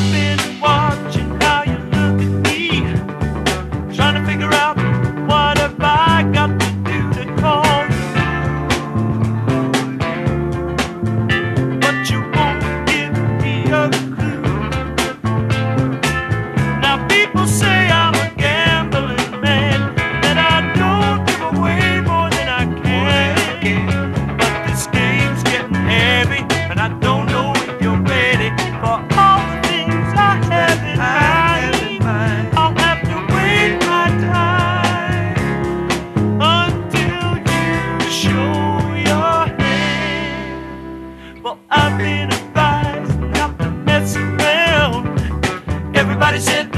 I've been watching. I've been advised not to mess around. Everybody said.